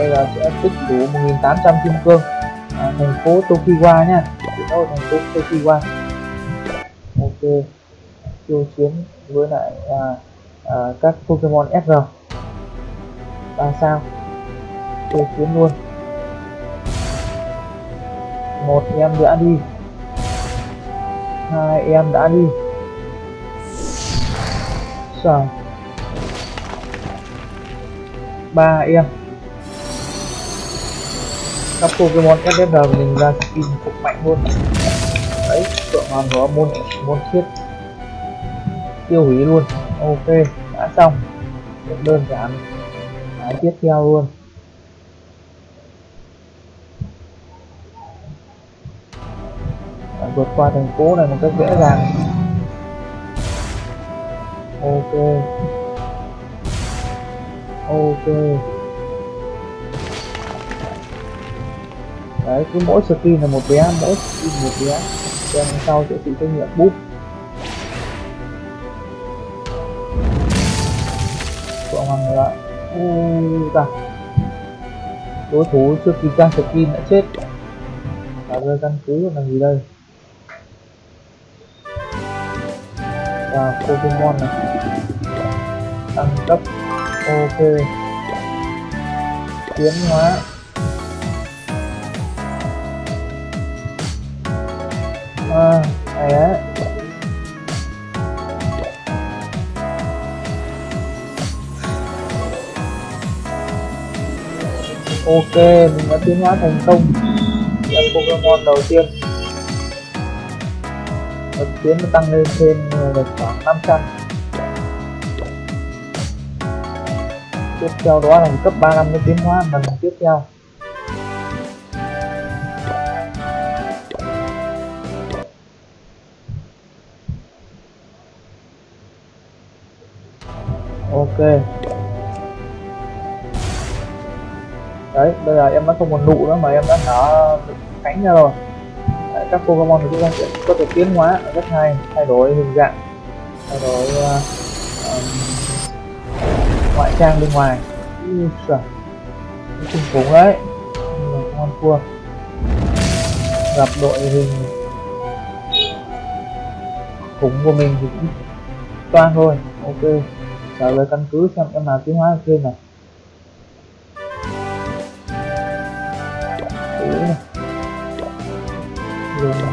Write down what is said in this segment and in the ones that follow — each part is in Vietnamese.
bây giờ sẽ tích đủ 1.800 kim cương. À, thành phố Tokiwa nha thì đâu thành phố Tokiwa. Ok. Tiêu chiến với lại à, à, các Pokemon SR ba sao? Tiêu chiến luôn. Một em đã đi. Hai em đã đi. Rồi ba em các Pokemon SSR của mình ra skin cực mạnh luôn đấy, tượng hoàng có môn môn thiết. Tiêu hủy luôn. Ok, đã xong. Rất đơn giản. Cái tiếp theo luôn. Vượt qua thành phố này một cách dễ dàng. Ok. Ok. Đấy, cứ mỗi skin là một bé, mỗi skin một bé. Xem sau sẽ chịu trách nhiệm bút. Cộng Hoàng nữa Ui ta Đối thủ chưa kịp ra skin đã chết. Là rơi căn cứ là gì đây? Và Pokemon này. Tăng cấp. Ok. Tiến hóa. Ok, mình đã tiến hóa thành công. Là Pokemon đầu tiên. Đột tiến nó tăng lên thêm ờ, được khoảng 500 tiếp theo đó là cấp 35 năm mới tiến hóa, lần tiếp theo. Ok. Đấy bây giờ em đã không còn nụ nữa mà em đã nở cánh ra rồi. Đấy, các Pokemon của chúng ta sẽ có thể tiến hóa rất hay thay đổi hình dạng thay đổi uh, um, ngoại trang bên ngoài. Úi kinh khủng đấy. Ngon cua gặp đội hình khủng của mình thì cũng toan thôi. Ok trở về căn cứ xem em nào tiến hóa thêm này.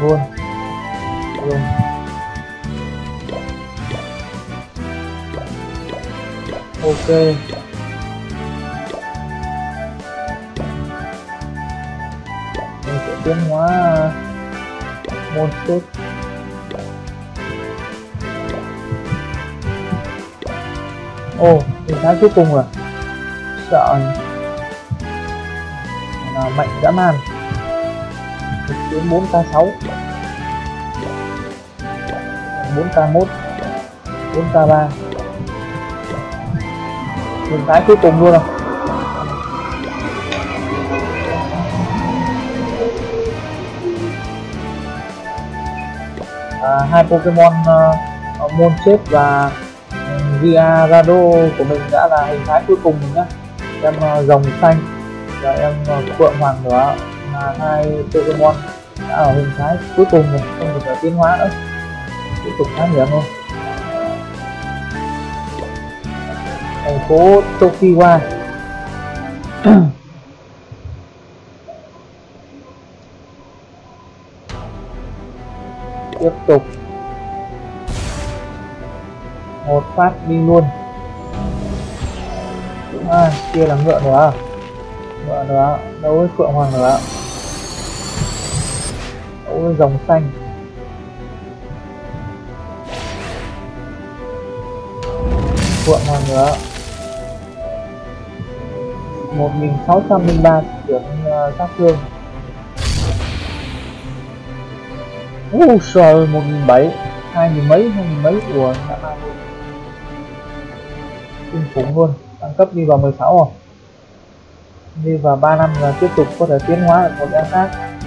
Luôn. Luôn. Ok. Mình sẽ tiến hóa môn trước. Ô oh, hình thái cuối cùng rồi. Sợ. Là mạnh dã man đến 4k6 4k1 4k3 hình thái cuối cùng luôn rồi. À, hai Pokemon ờ, ờ, uh, Môn và ừ, Giarado của mình đã là hình thái cuối cùng rồi nhé em uh, rồng xanh và em uh, phượng hoàng nữa là hai Pokemon đã ở hình thái cuối cùng rồi không được tiến hóa nữa. Tiếp tục khám hiểm thôi. Thành phố Tokiwa. Tiếp tục. Một phát đi luôn. À, kia là ngựa nữa ngựa nữa đấu với phượng hoàng nữa đấu dòng xanh. Phượng hoàng nữa? 1603 điểm uh, sát thương Ui trời ơi, 1700 hai nghìn mấy, hai nghìn mấy? Của đã mang luôn Kinh khủng luôn, tăng cấp đi vào 16 rồi. Đi vào 3 năm là tiếp tục có thể tiến hóa được một em khác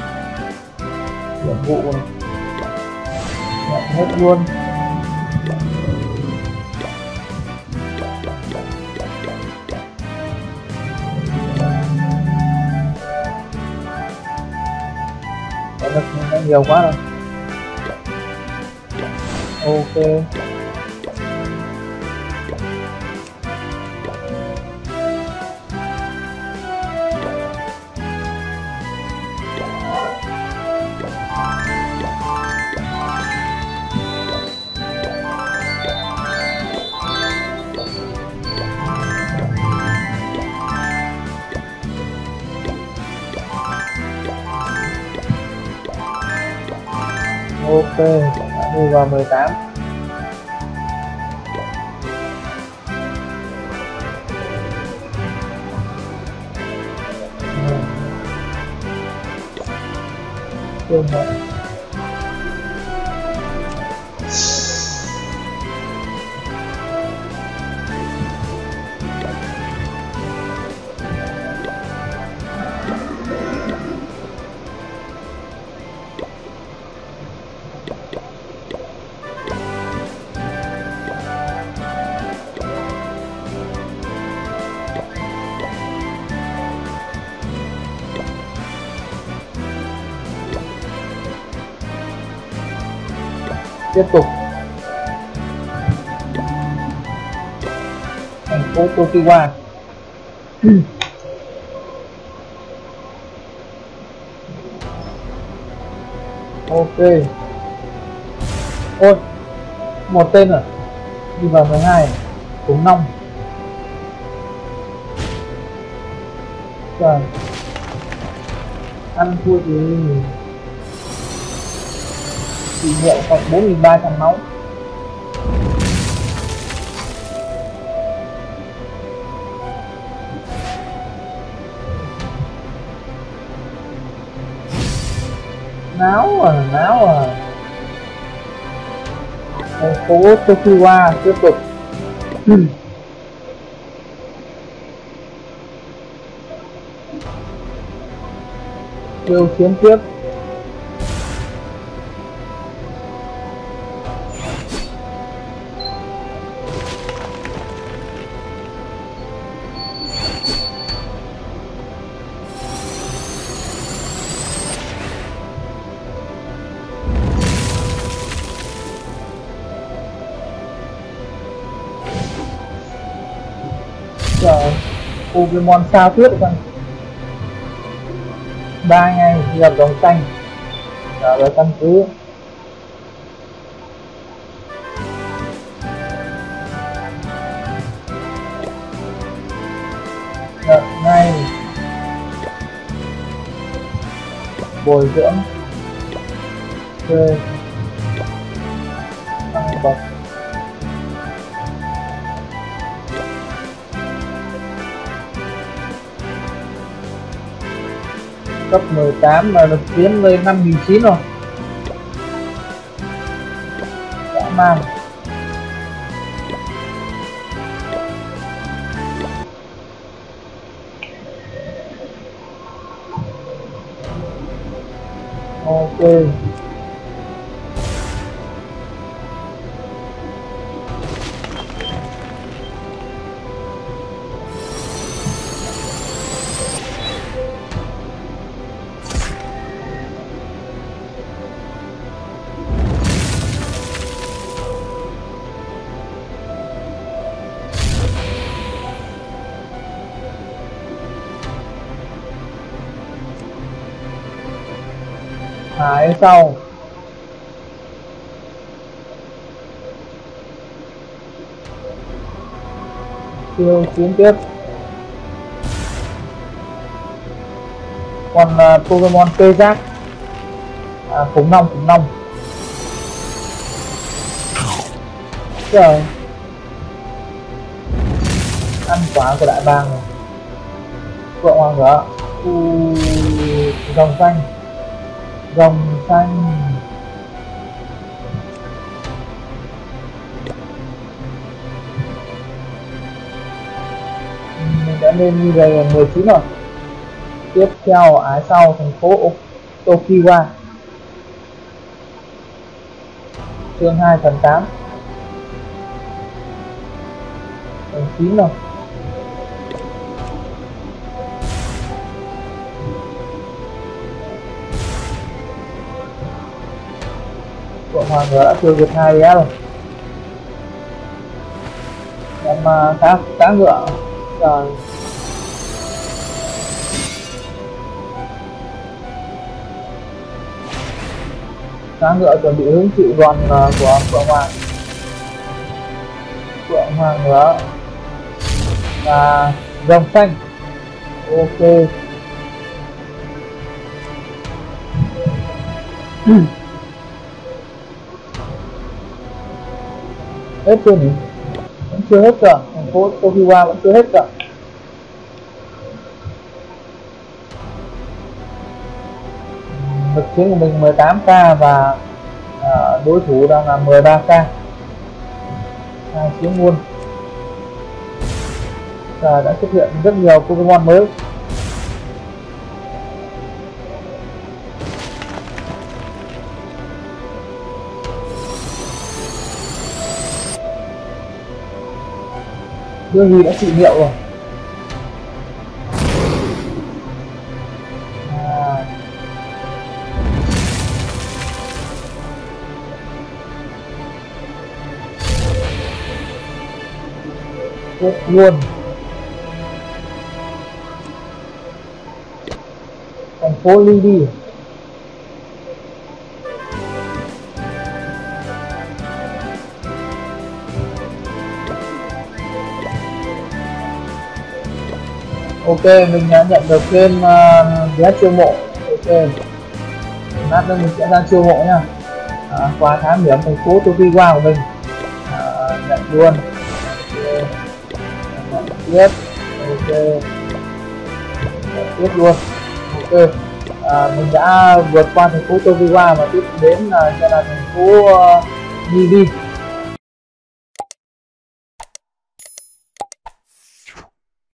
nhiệm vụ rồi hết luôn. Đó, nó nhiều quá rồi. Ok. Ok đã đi vào 18 Thank you. Tiếp tục. Thành phố Tokiwa ok. Ôi, một tên rồi đi vào 12 cũng nong rồi ăn thua thì trị liệu cộng 4.300 máu. Náo à náo à. Thành phố Tokiwa tiếp tục. Tiêu chiến tiếp Pokemon sao tuyết con ba ngày gặp dòng xanh. Đó là căn cứ. Đợt ngay bồi dưỡng thuê tăng bậc. Cấp 18 là được tiến lên 5009 rồi. Đã mang ok. Sau. Tiêu chiến tiếp. Còn uh, Pokemon cây giác à, khủng long khủng long trời. Ăn quá của đại bàng rồi. Vợ hoàng nữa u dòng xanh dòng xanh. Mình đã lên như vậy là 19 rồi. Tiếp theo Á sau, thành phố Tokiwa chương 2 phần 8 phần 9 rồi. Phượng Hoàng Ngựa đã tiêu diệt hai bé rồi. Em uh, cá cá ngựa rồi. Cá ngựa chuẩn bị hứng chịu đòn uh, ờ, của Phượng Hoàng. Phượng Hoàng ngựa và dòng xanh. Ok. hết chưa nhỉ? Vẫn chưa hết cả. Thành phố Tokiwa vẫn chưa hết cả. Lực chiến của mình 18k và à, đối thủ đang là 13k hai chiến luôn. Và đã xuất hiện rất nhiều Pokemon mới. Dương Huy đã trị liệu rồi à. chết luôn thành phố ly ok mình đã nhận được thêm uh, vé chiêu mộ. Ok. Lát nữa mình sẽ ra chiêu mộ nha. À, qua thám hiểm thành phố Tokiwa của mình. À, nhận luôn. Ok. Nhận tiếp. Ok. Nhận tiếp luôn. Ok. À, mình đã vượt qua thành phố Tokiwa và tiếp đến là sẽ là thành phố uh, Nibi.